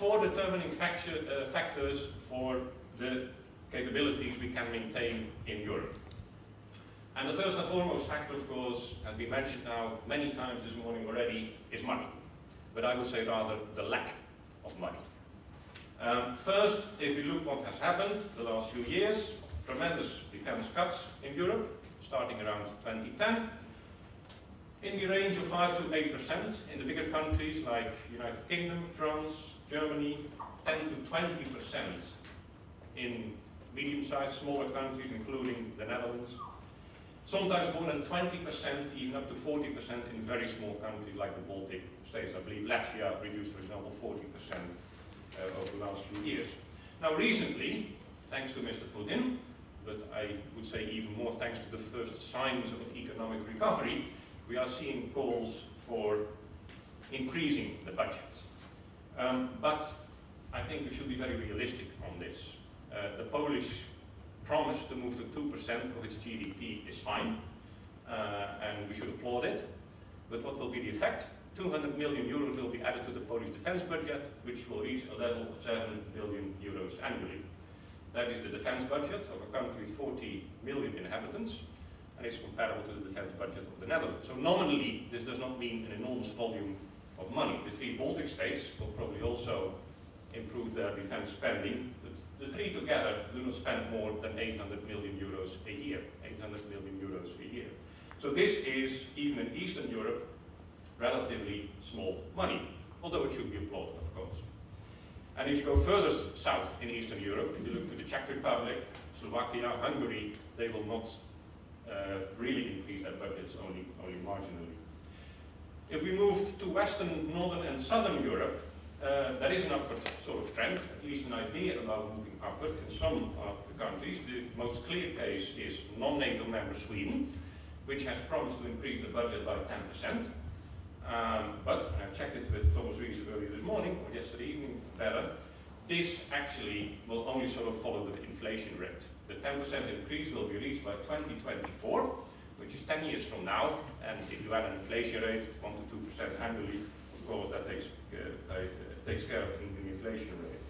four determining factor, uh, factors for the capabilities we can maintain in Europe. And the first and foremost factor, of course, has been mentioned now many times this morning already, is money. But I would say rather the lack of money. Um, first, if you look what has happened the last few years, tremendous defense cuts in Europe, starting around 2010, in the range of 5 to 8% in the bigger countries like United Kingdom, France, Germany, 10 to 20% in medium-sized smaller countries including the Netherlands. Sometimes more than 20%, even up to 40% in very small countries like the Baltic states. I believe Latvia reduced, for example, 40% uh, over the last few years. Now recently, thanks to Mr. Putin, but I would say even more thanks to the first signs of economic recovery, we are seeing calls for increasing the budgets. Um, but I think we should be very realistic on this. Uh, the Polish promise to move to 2% of its GDP is fine, uh, and we should applaud it. But what will be the effect? 200 million euros will be added to the Polish defense budget, which will reach a level of 7 billion euros annually. That is the defense budget of a country with 40 million inhabitants, and is comparable to the defense budget of the Netherlands. So nominally, this does not mean an enormous volume of money. The three Baltic states will probably also improve their defense spending. The, the three together do not spend more than 800 million euros a year. 800 million euros a year. So this is, even in Eastern Europe, relatively small money, although it should be applauded, of course. And if you go further south in Eastern Europe, if you look to the Czech Republic, Slovakia, Hungary, they will not uh, really increase their budgets only, only marginally. If we move to Western, Northern and Southern Europe, uh, there is an upward sort of trend, at least an idea about moving upward in some of the countries. The most clear case is non-NATO member Sweden, which has promised to increase the budget by 10%. Um, but, I checked it with Tomas Ries earlier this morning, or yesterday evening better, this actually will only sort of follow the inflation rate. The 10% increase will be reached by 2024, which is 10 years from now, and if you have an inflation rate, 1 to 2% annually, of course that takes, uh, uh, takes care of the inflation rate.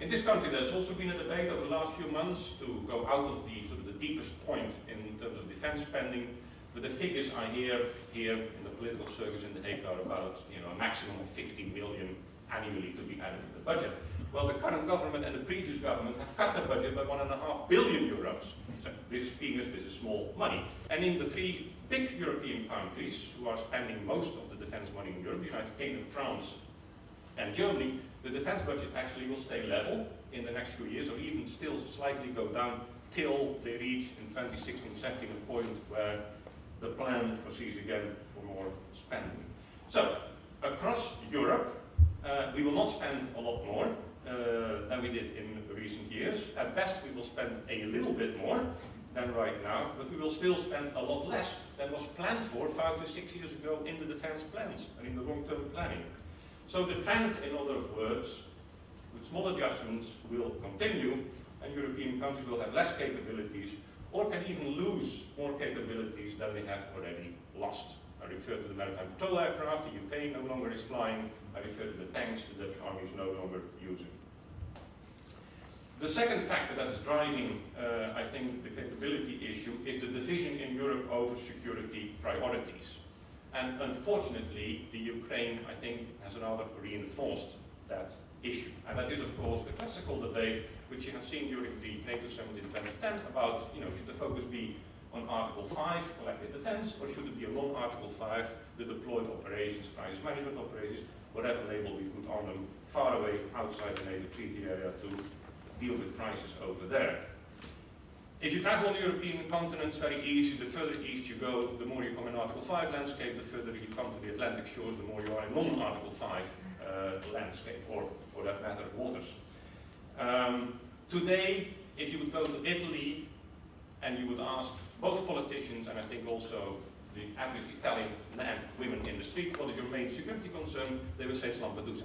In this country there's also been a debate over the last few months to go out of the sort of the deepest point in terms of defense spending, but the figures I hear here in the political circles in The Hague are about you know, a maximum of 50 million annually to be added to the budget. Well, the current government and the previous government have cut the budget by one and a half billion euros. So this is being this is small money. And in the three big European countries who are spending most of the defense money in Europe, the United Kingdom, France, and Germany, the defense budget actually will stay level in the next few years, or even still slightly go down till they reach in 2016, 17 a point where the plan foresees again for more spending. So, across Europe, uh, we will not spend a lot more uh, than we did in recent years. At best, we will spend a little bit more than right now, but we will still spend a lot less than was planned for five to six years ago in the defense plans and in the long-term planning. So the trend, in other words, with small adjustments, will continue, and European countries will have less capabilities, or can even lose more capabilities than they have already lost. I refer to the maritime patrol aircraft, the UK no longer is flying. I refer to the tanks the Dutch army is no longer using. The second factor that is driving, uh, I think, the capability issue is the division in Europe over security priorities. And unfortunately, the Ukraine, I think, has rather reinforced that issue. And that is, of course, the classical debate, which you have seen during the NATO summit in 2010 about, you know, should the focus be on Article 5, collective defense, or should it be along Article 5, the deployed operations, crisis management operations, whatever label we put on them, far away outside the NATO treaty area to deal with crisis over there. If you travel on the European continent, it's very easy. The further east you go, the more you come in Article 5 landscape, the further you come to the Atlantic shores, the more you are in non-Article 5 uh, landscape, or for that matter, waters. Um, today, if you would go to Italy and you would ask both politicians and I think also the average Italian man, women in the street, what is your main security concern? They will say it's Lampedusa.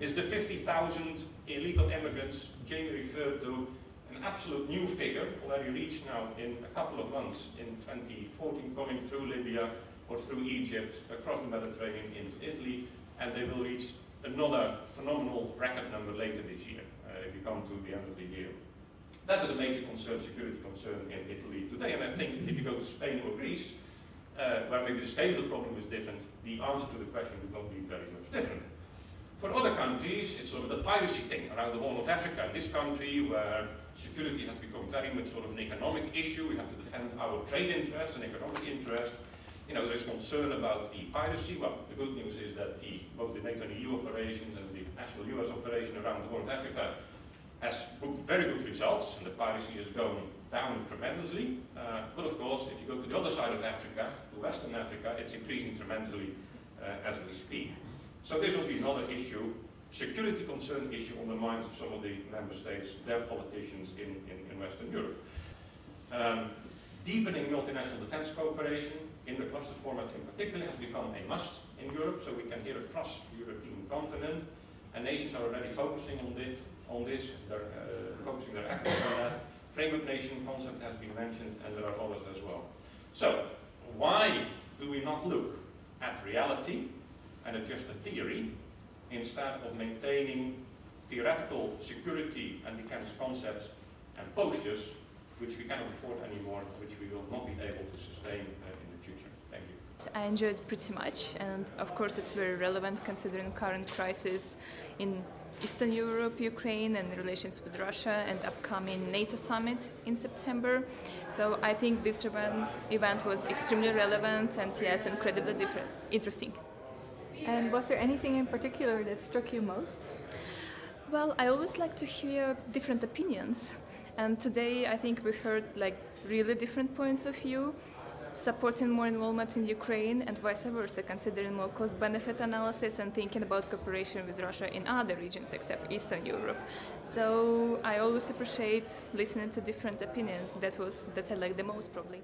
Is the 50,000 illegal immigrants Jamie referred to an absolute new figure, already reached now in a couple of months in 2014, coming through Libya or through Egypt, across the Mediterranean into Italy, and they will reach another phenomenal record number later this year, uh, if you come to the end of the year. That is a major concern, security concern in Italy today, and I think if you go to Spain or Greece, uh, where maybe the scale of the problem is different, the answer to the question would not be very much different. For other countries, it's sort of the piracy thing around the Horn of Africa. This country, where security has become very much sort of an economic issue, we have to defend our trade interests and economic interests. You know, there's concern about the piracy. Well, the good news is that the, both the NATO and EU operations and the actual US operation around the Horn of Africa has very good results, and the piracy has gone down tremendously. Uh, but of course, if you go to the other side of Africa, to Western Africa, it's increasing tremendously uh, as we speak. So this will be another issue, security concern issue on the minds of some of the member states, their politicians in, in, in Western Europe. Um, deepening multinational defense cooperation in the cluster format in particular has become a must in Europe, so we can hear across the European continent, and nations are already focusing on this, on this they're uh, focusing their efforts on that. Framework nation concept has been mentioned, and there are others as well. So, why do we not look at reality and adjust the theory instead of maintaining theoretical security and defense concepts and postures which we cannot afford anymore, which we will not be able to sustain uh, in the future. Thank you. I enjoyed pretty much, and of course, it's very relevant considering current crisis in Eastern Europe, Ukraine, and relations with Russia, and upcoming NATO summit in September. So I think this event was extremely relevant and yes, incredibly different, interesting. And was there anything in particular that struck you most? Well, I always like to hear different opinions, and today I think we heard like really different points of view supporting more involvement in Ukraine and vice versa, considering more cost-benefit analysis and thinking about cooperation with Russia in other regions except Eastern Europe. So I always appreciate listening to different opinions. That was that I like the most probably.